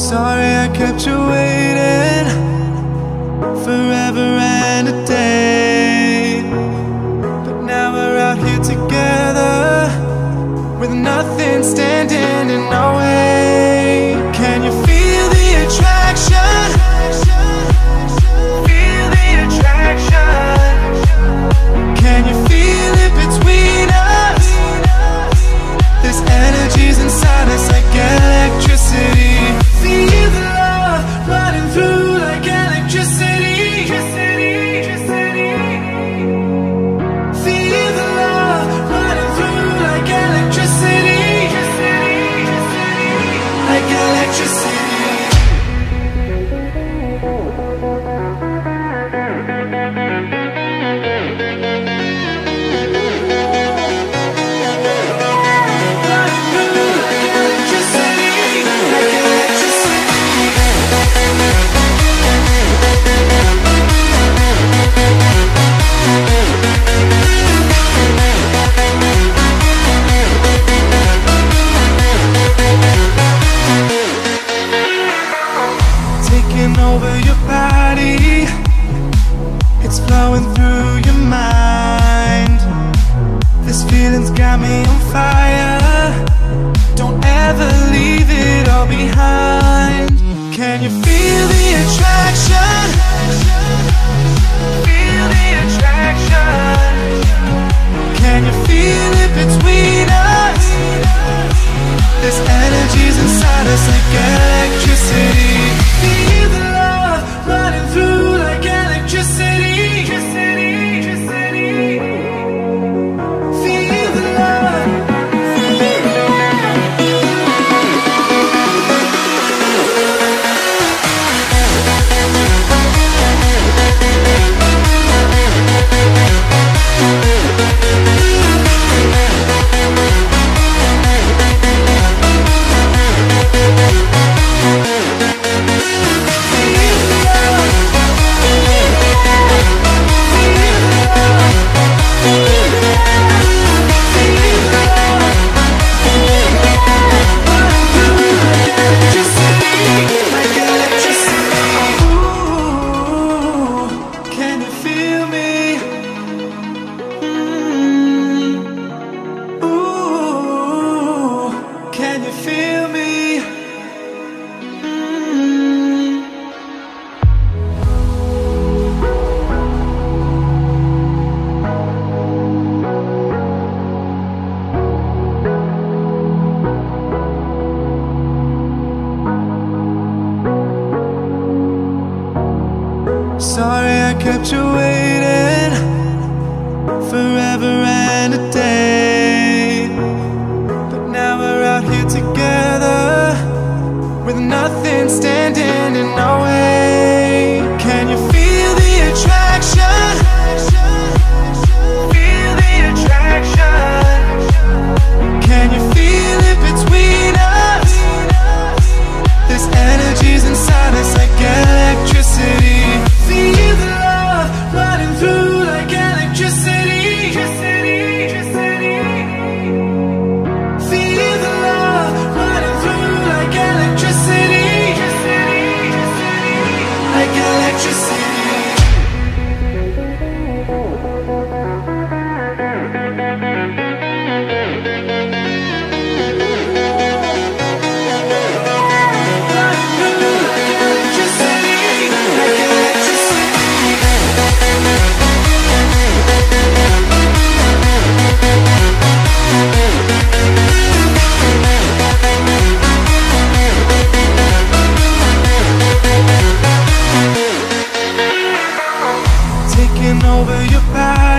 sorry I kept you waiting forever. over your body. It's flowing through your mind. This feeling's got me on fire. Don't ever leave it all behind. Can you feel the attraction? Can you feel me? Mm-hmm. Sorry I kept you waiting forever something standing in our way Can you feel the attraction?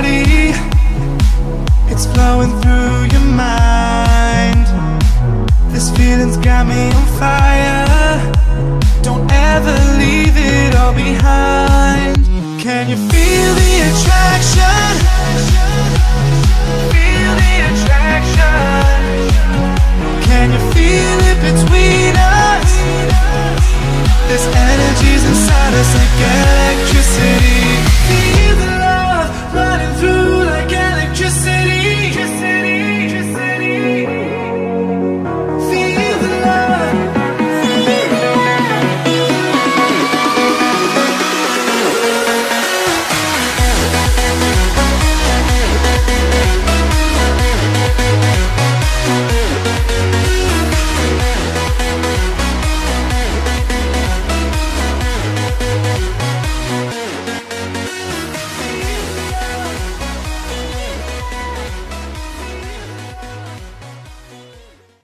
body. It's flowing through your mind. This feeling's got me on fire. Don't ever leave